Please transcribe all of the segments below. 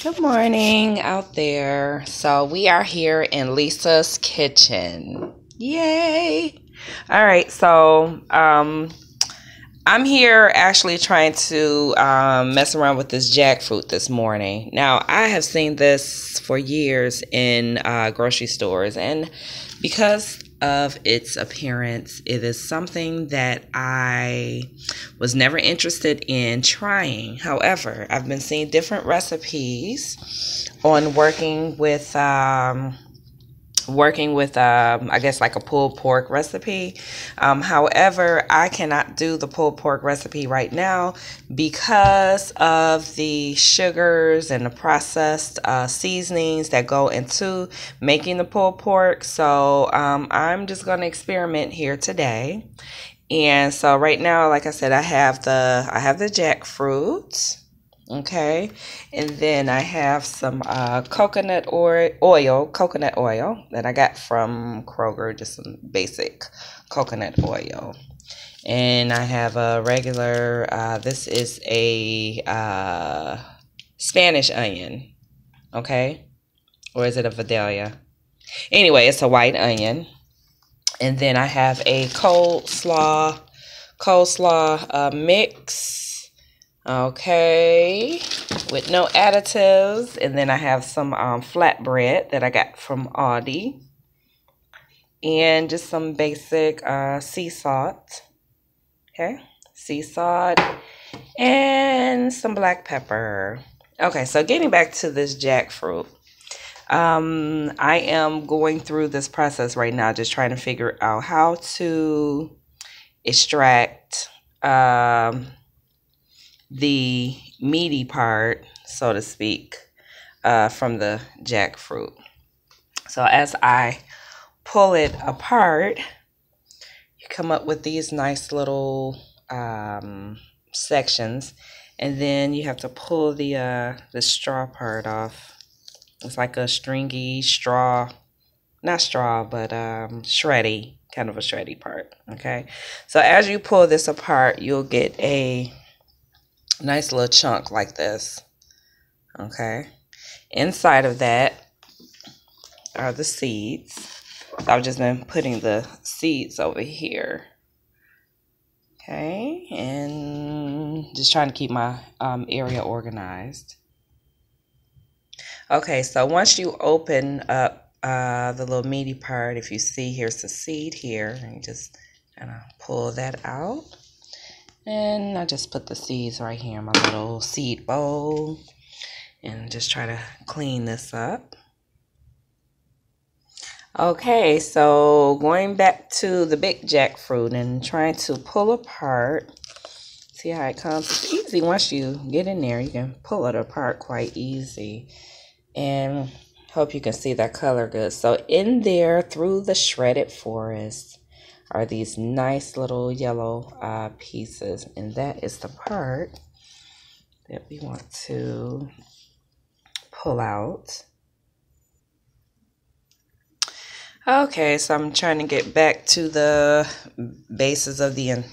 Good morning out there. So we are here in Lisa's kitchen. Yay! All right, so um I'm here actually trying to um, mess around with this jackfruit this morning. Now, I have seen this for years in uh, grocery stores, and because of its appearance, it is something that I was never interested in trying. However, I've been seeing different recipes on working with. Um, working with, um, I guess, like a pulled pork recipe. Um, however, I cannot do the pulled pork recipe right now because of the sugars and the processed uh, seasonings that go into making the pulled pork. So um, I'm just going to experiment here today. And so right now, like I said, I have the I have the jackfruit okay. And then i have some uh, coconut oil, coconut oil that i got from kroger just some basic coconut oil. And i have a regular uh, this is a uh, spanish onion. Okay? Or is it a vidalia? Anyway it's a white onion. And then i have a coleslaw coleslaw uh, mix Okay, with no additives. And then I have some um, flatbread that I got from Aldi. And just some basic uh, sea salt. Okay, sea salt. And some black pepper. Okay, so getting back to this jackfruit. Um, I am going through this process right now, just trying to figure out how to extract um, the meaty part, so to speak, uh, from the jackfruit. So as I pull it apart, you come up with these nice little um, sections, and then you have to pull the uh, the straw part off. It's like a stringy straw, not straw, but um, shreddy, kind of a shreddy part. Okay, so as you pull this apart, you'll get a nice little chunk like this. Okay. Inside of that are the seeds. So I've just been putting the seeds over here. Okay. And just trying to keep my um, area organized. Okay. So once you open up uh, the little meaty part, if you see, here's the seed here. And you just kind of pull that out. And I just put the seeds right here in my little seed bowl and just try to clean this up. Okay, so going back to the big jackfruit and trying to pull apart. See how it comes? It's easy once you get in there. You can pull it apart quite easy. And hope you can see that color good. So in there, through the shredded forest, are these nice little yellow uh, pieces. And that is the part that we want to pull out. Okay, so I'm trying to get back to the bases of the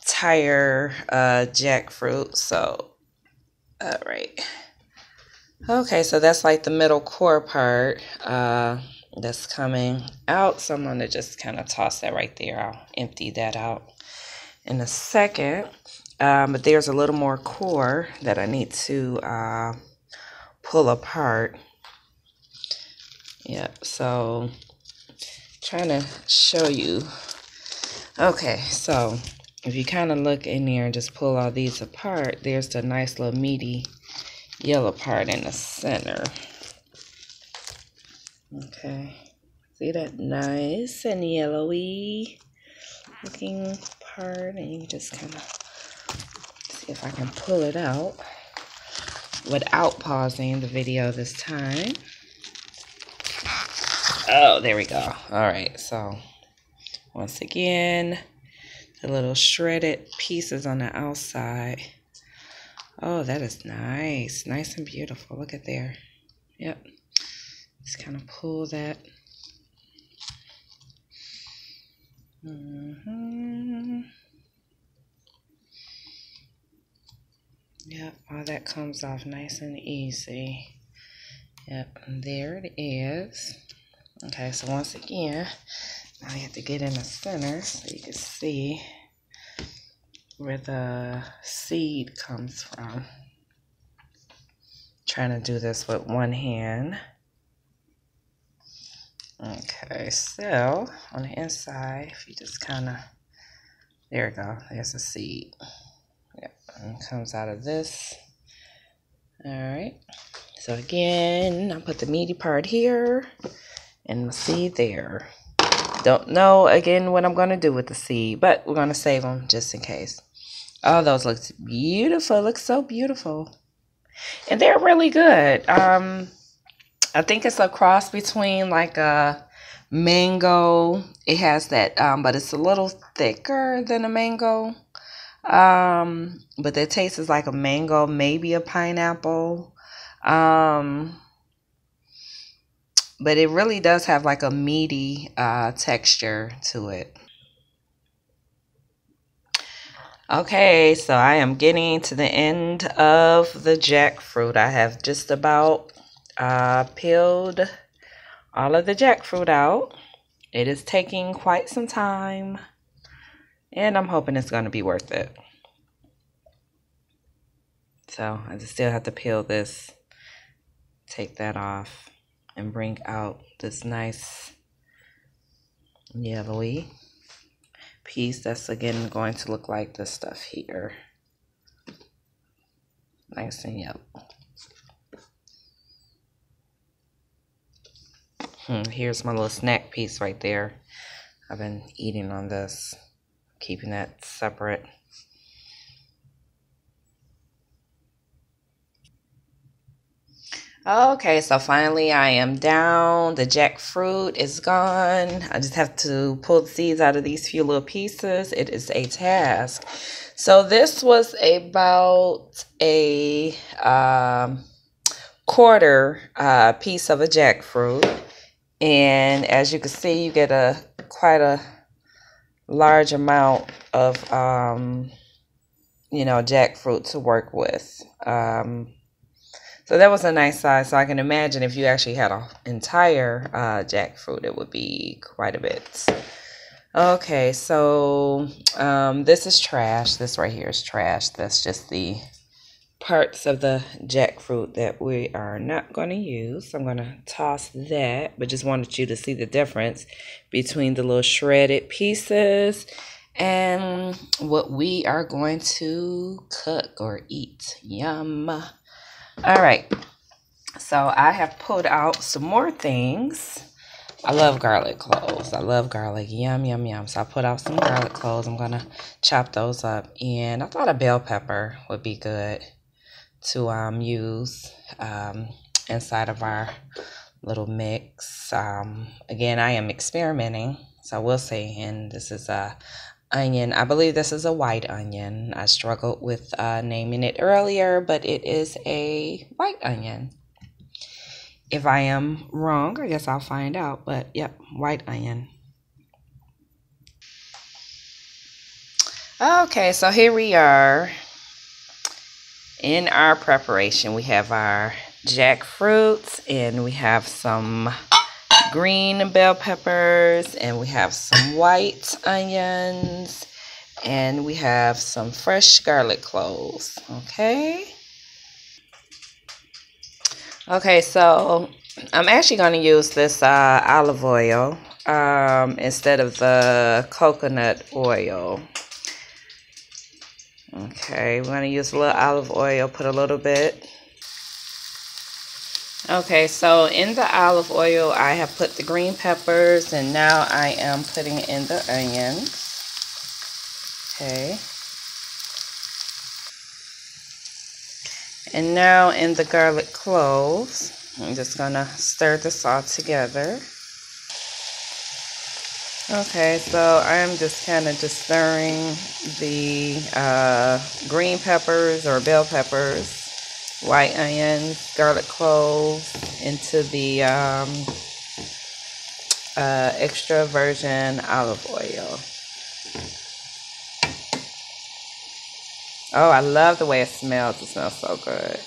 entire uh, jackfruit. So, all right. Okay, so that's like the middle core part. Uh, that's coming out. So I'm going to just kind of toss that right there. I'll empty that out in a second. Um, but there's a little more core that I need to uh, pull apart. Yep, so trying to show you. Okay, so if you kind of look in there and just pull all these apart, there's the nice little meaty yellow part in the center. Okay. See that nice and yellowy looking part and you just kind of see if I can pull it out without pausing the video this time. Oh, there we go. All right, so once again, the little shredded pieces on the outside. Oh, that is nice. Nice and beautiful. Look at there. Yep. Just kind of pull that. Mm -hmm. Yep, all that comes off nice and easy. Yep, and there it is. Okay, so once again, now you have to get in the center so you can see where the seed comes from. Trying to do this with one hand. Okay, so on the inside, if you just kind of, there we go, there's a seed. Yep, and comes out of this. All right, so again, I put the meaty part here and the seed there. Don't know again what I'm going to do with the seed, but we're going to save them just in case. Oh, those look beautiful. Look so beautiful. And they're really good. Um, I think it's a cross between like a mango. It has that, um, but it's a little thicker than a mango. Um, but the taste is like a mango, maybe a pineapple. Um, but it really does have like a meaty uh, texture to it. Okay, so I am getting to the end of the jackfruit. I have just about uh, peeled all of the jackfruit out. It is taking quite some time, and I'm hoping it's going to be worth it. So I just still have to peel this, take that off, and bring out this nice yellowy piece that's again going to look like this stuff here. Nice and yellow. Hmm, here's my little snack piece right there. I've been eating on this, keeping that separate. Okay, so finally I am down. The jackfruit is gone. I just have to pull the seeds out of these few little pieces. It is a task. So this was about a um, quarter uh, piece of a jackfruit and as you can see you get a quite a large amount of um, you know jackfruit to work with. Um, so that was a nice size. So I can imagine if you actually had an entire uh, jackfruit it would be quite a bit. Okay so um, this is trash. This right here is trash. That's just the parts of the jackfruit that we are not going to use. I'm going to toss that, but just wanted you to see the difference between the little shredded pieces and what we are going to cook or eat. Yum. All right. So I have pulled out some more things. I love garlic cloves. I love garlic. Yum, yum, yum. So I put out some garlic cloves. I'm going to chop those up. And I thought a bell pepper would be good to um, use um, inside of our little mix. Um, again, I am experimenting, so we'll see. And this is a onion. I believe this is a white onion. I struggled with uh, naming it earlier, but it is a white onion. If I am wrong, I guess I'll find out. But yep, white onion. Okay, so here we are in our preparation, we have our jackfruits and we have some green bell peppers and we have some white onions and we have some fresh garlic cloves. Okay. Okay, so I'm actually going to use this uh, olive oil um, instead of the coconut oil. Okay, we're going to use a little olive oil, put a little bit. Okay, so in the olive oil, I have put the green peppers, and now I am putting in the onions. Okay. And now in the garlic cloves, I'm just going to stir this all together. Okay, so I'm just kind of just stirring the uh, green peppers or bell peppers, white onions, garlic cloves into the um, uh, extra virgin olive oil. Oh, I love the way it smells. It smells so good.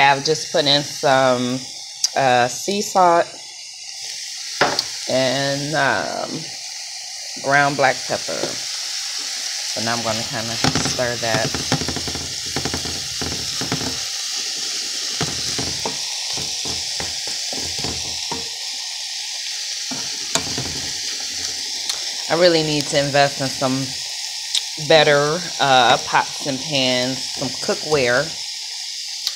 I've just put in some uh, sea salt and um, ground black pepper. So now I'm going to kind of stir that. I really need to invest in some better uh, pots and pans, some cookware.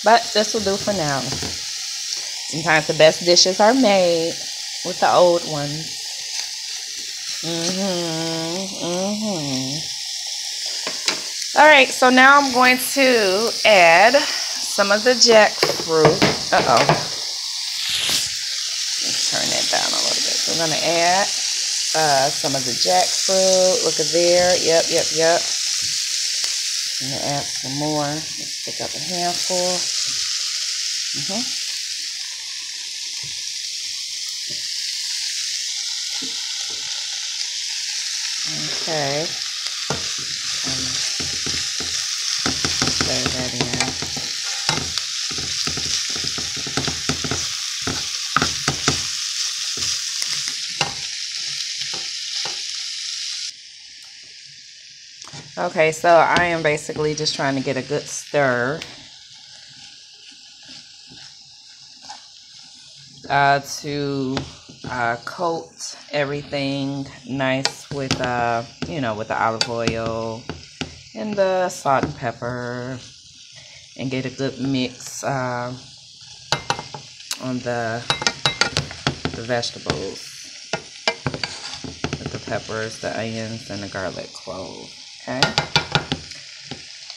But this will do for now. Sometimes the best dishes are made with the old ones. Mm-hmm. Mm-hmm. All right, so now I'm going to add some of the jackfruit. Uh-oh. Let's turn that down a little bit. I'm going to add uh, some of the jackfruit. Look at there. Yep, yep, yep. I'm going to add some more. Let's pick up a handful. Mm-hmm. Okay. Um, stir that in. Okay, so I am basically just trying to get a good stir. Uh, to uh, coat everything nice with, uh, you know, with the olive oil and the salt and pepper and get a good mix uh, on the, the vegetables with the peppers, the onions, and the garlic clove. Okay.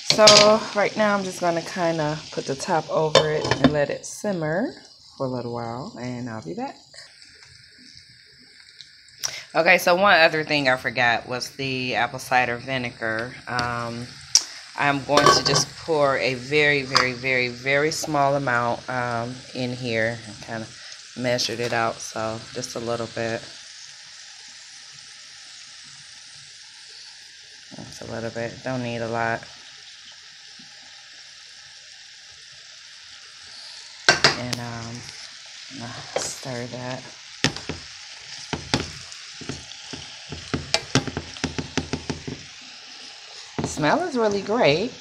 So right now I'm just going to kind of put the top over it and let it simmer for a little while and I'll be back. Okay, so one other thing I forgot was the apple cider vinegar. Um, I'm going to just pour a very, very, very, very small amount um, in here. Kind of measured it out, so just a little bit. A little bit. Don't need a lot. And um, stir that. smell is really great.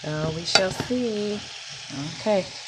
So we shall see. Okay.